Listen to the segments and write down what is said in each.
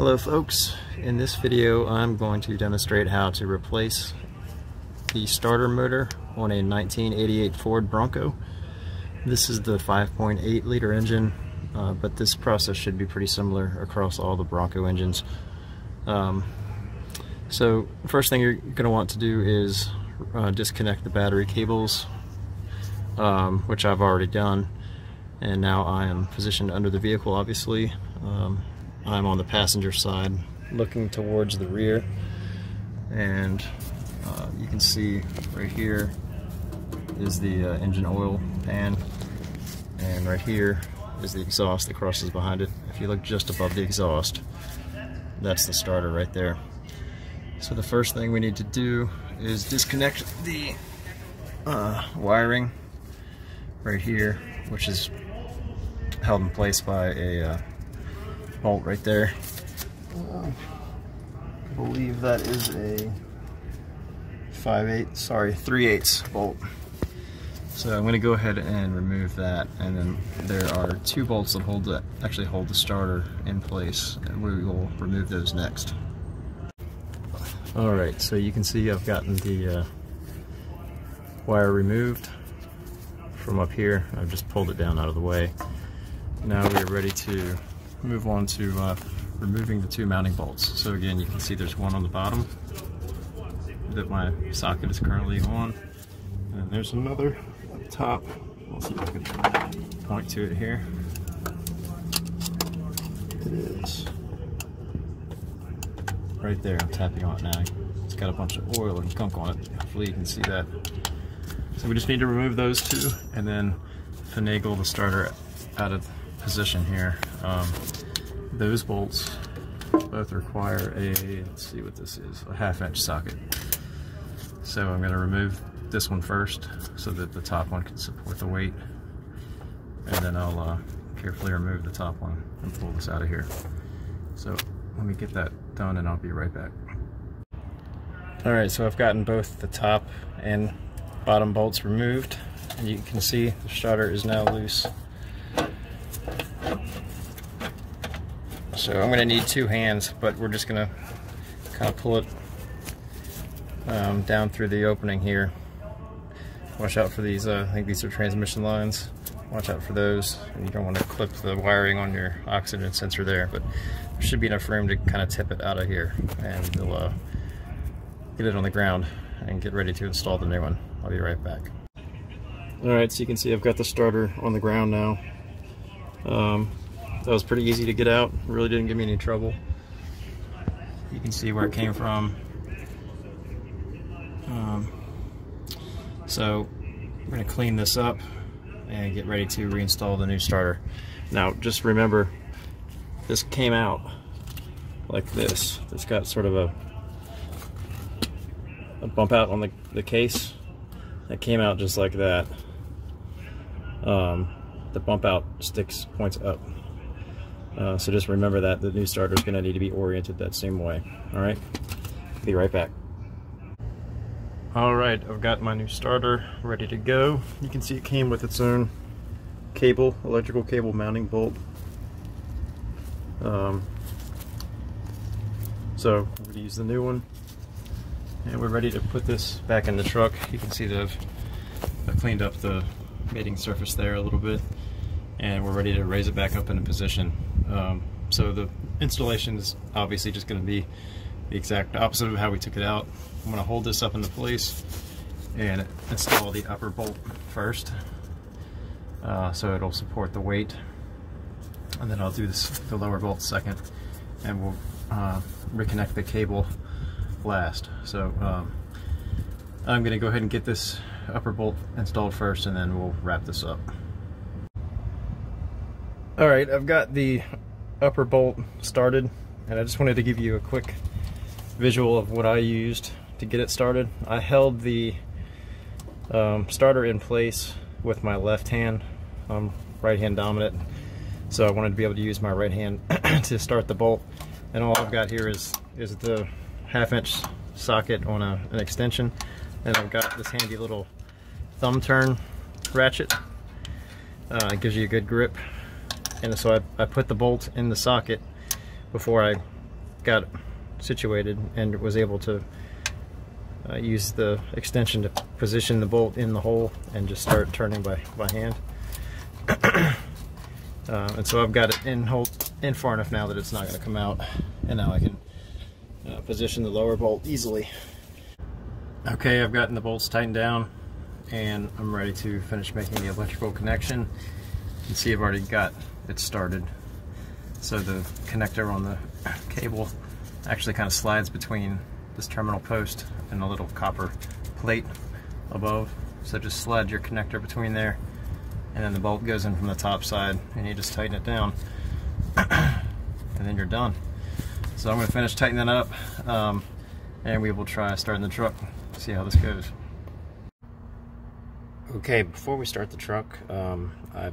Hello folks, in this video I'm going to demonstrate how to replace the starter motor on a 1988 Ford Bronco. This is the 5.8 liter engine, uh, but this process should be pretty similar across all the Bronco engines. Um, so first thing you're going to want to do is uh, disconnect the battery cables, um, which I've already done. And now I am positioned under the vehicle obviously. Um, I'm on the passenger side looking towards the rear and uh, you can see right here is the uh, engine oil pan and right here is the exhaust that crosses behind it. If you look just above the exhaust, that's the starter right there. So the first thing we need to do is disconnect the uh, wiring right here, which is held in place by a uh, bolt right there. Uh, I believe that is a 5 8 sorry, 3 8 bolt. So I'm going to go ahead and remove that and then there are two bolts that hold the, actually hold the starter in place and we will remove those next. Alright, so you can see I've gotten the uh, wire removed from up here. I've just pulled it down out of the way. Now we are ready to move on to uh, removing the two mounting bolts. So again, you can see there's one on the bottom that my socket is currently on. And there's another up top. Let's see if I can point to it here. It is right there. I'm tapping on it now. It's got a bunch of oil and gunk on it. Hopefully you can see that. So we just need to remove those two and then finagle the starter out of position here. Um, those bolts both require a, let's see what this is, a half inch socket. So I'm going to remove this one first so that the top one can support the weight. And then I'll uh, carefully remove the top one and pull this out of here. So let me get that done and I'll be right back. Alright, so I've gotten both the top and bottom bolts removed. And you can see the starter is now loose. So I'm going to need two hands, but we're just going to kind of pull it um, down through the opening here. Watch out for these, uh, I think these are transmission lines. Watch out for those. And you don't want to clip the wiring on your oxygen sensor there, but there should be enough room to kind of tip it out of here and we'll uh, get it on the ground and get ready to install the new one. I'll be right back. Alright, so you can see I've got the starter on the ground now. Um, that was pretty easy to get out. Really didn't give me any trouble. You can see where it came from. Um, so we're to clean this up and get ready to reinstall the new starter. Now just remember this came out like this. It's got sort of a, a bump out on the, the case. That came out just like that. Um, the bump out sticks points up. Uh, so just remember that the new starter is going to need to be oriented that same way. All right, be right back. All right, I've got my new starter ready to go. You can see it came with its own cable, electrical cable mounting bolt. Um, so I'm going to use the new one. And we're ready to put this back in the truck. You can see that I've, I've cleaned up the mating surface there a little bit and we're ready to raise it back up into position. Um, so the installation is obviously just going to be the exact opposite of how we took it out. I'm going to hold this up into place and install the upper bolt first uh, so it'll support the weight and then I'll do this, the lower bolt second and we'll uh, reconnect the cable last. So um, I'm going to go ahead and get this upper bolt installed first and then we'll wrap this up. Alright, I've got the upper bolt started and I just wanted to give you a quick visual of what I used to get it started. I held the um, starter in place with my left hand. I'm right hand dominant so I wanted to be able to use my right hand to start the bolt and all I've got here is is the half inch socket on a, an extension and I've got this handy little thumb turn ratchet. Uh, it gives you a good grip. And so I, I put the bolt in the socket before I got situated and was able to uh, use the extension to position the bolt in the hole and just start turning by, by hand. uh, and so I've got it in, hold, in far enough now that it's not going to come out and now I can uh, position the lower bolt easily. Okay, I've gotten the bolts tightened down and I'm ready to finish making the electrical connection. You can see I've already got it started. So the connector on the cable actually kind of slides between this terminal post and a little copper plate above. So just slide your connector between there and then the bolt goes in from the top side and you just tighten it down and then you're done. So I'm going to finish tightening that up um, and we will try starting the truck, see how this goes. Okay, before we start the truck, um, I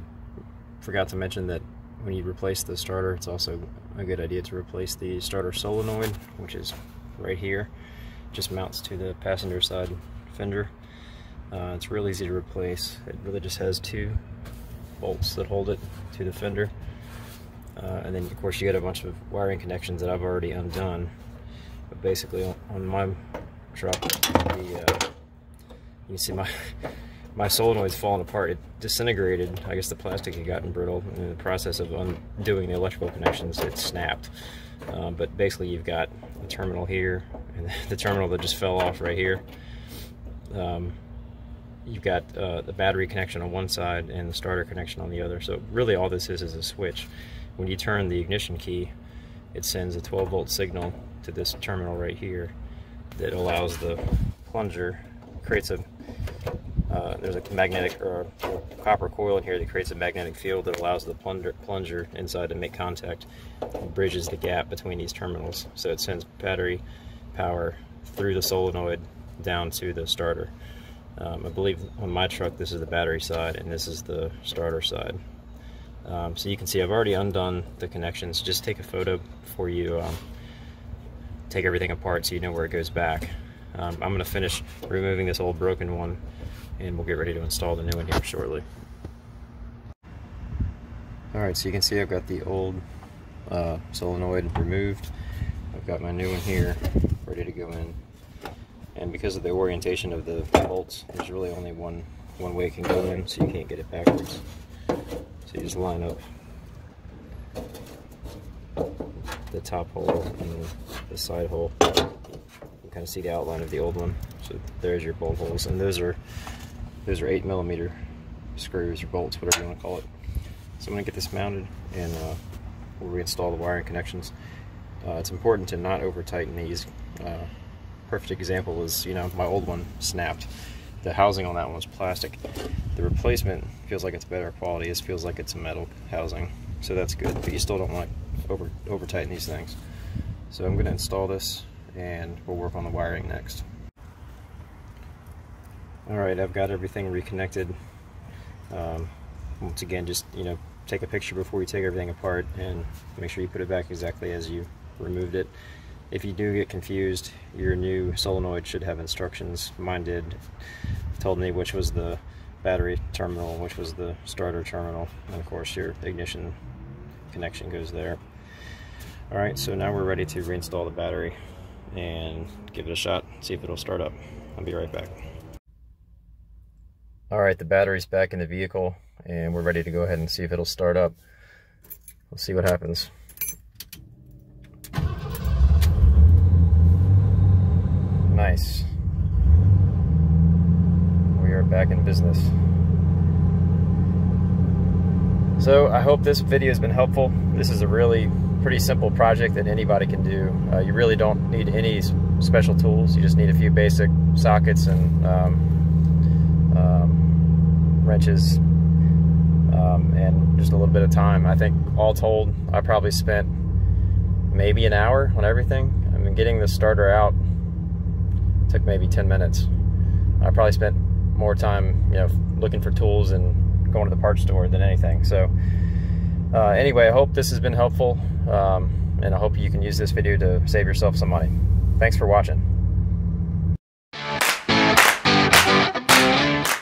forgot to mention that when you replace the starter, it's also a good idea to replace the starter solenoid, which is right here. Just mounts to the passenger side fender. Uh, it's real easy to replace. It really just has two bolts that hold it to the fender. Uh, and then of course you get a bunch of wiring connections that I've already undone. But basically on, my truck, the, uh, you can see my my solenoid's falling apart. It disintegrated. I guess the plastic had gotten brittle. In the process of undoing the electrical connections, it snapped. Um, but basically you've got the terminal here and the terminal that just fell off right here. Um, you've got uh, the battery connection on one side and the starter connection on the other. So really all this is is a switch. When you turn the ignition key, it sends a 12 volt signal to this terminal right here that allows the plunger, creates a uh, there's a magnetic or a copper coil in here that creates a magnetic field that allows the plunger, plunger inside to make contact and bridges the gap between these terminals. So it sends battery power through the solenoid down to the starter. Um, I believe on my truck this is the battery side and this is the starter side. Um, so you can see I've already undone the connections. Just take a photo before you um, take everything apart so you know where it goes back. Um, I'm going to finish removing this old broken one and we'll get ready to install the new one here shortly. Alright, so you can see I've got the old uh, solenoid removed. I've got my new one here ready to go in. And because of the orientation of the bolts, there's really only one, one way it can go in, so you can't get it backwards. So you just line up the top hole and the side hole. You can kind of see the outline of the old one. So there's your bolt holes, and those are those are 8 millimeter screws or bolts, whatever you want to call it. So I'm going to get this mounted and uh, we'll reinstall the wiring connections. Uh, it's important to not over tighten these. Uh, perfect example is, you know, my old one snapped. The housing on that one was plastic. The replacement feels like it's better quality. This feels like it's a metal housing. So that's good, but you still don't want to over, over tighten these things. So I'm going to install this and we'll work on the wiring next. Alright, I've got everything reconnected. Um, once again, just, you know, take a picture before you take everything apart and make sure you put it back exactly as you removed it. If you do get confused, your new solenoid should have instructions. Mine did. told me which was the battery terminal, which was the starter terminal, and of course your ignition connection goes there. Alright, so now we're ready to reinstall the battery and give it a shot, see if it'll start up. I'll be right back. All right, the battery's back in the vehicle and we're ready to go ahead and see if it'll start up. We'll see what happens. Nice. We are back in business. So I hope this video has been helpful. This is a really pretty simple project that anybody can do. Uh, you really don't need any special tools. You just need a few basic sockets and um, wrenches, um, and just a little bit of time. I think all told, I probably spent maybe an hour on everything. I mean, getting the starter out took maybe 10 minutes. I probably spent more time, you know, looking for tools and going to the parts store than anything. So, uh, anyway, I hope this has been helpful, um, and I hope you can use this video to save yourself some money. Thanks for watching.